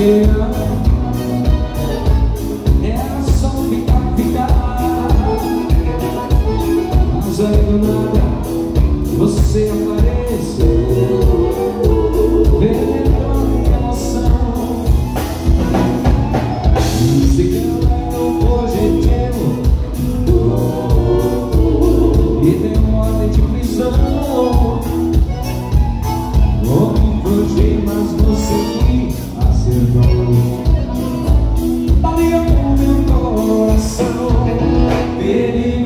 Yeah, só ficar, ficar Mas aí não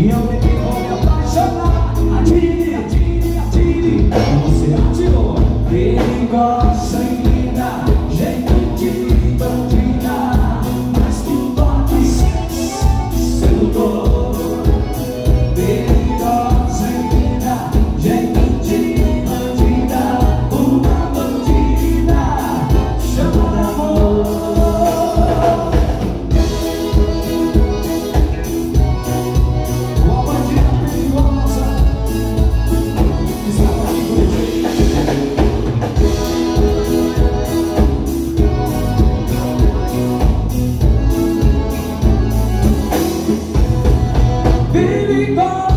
You. people.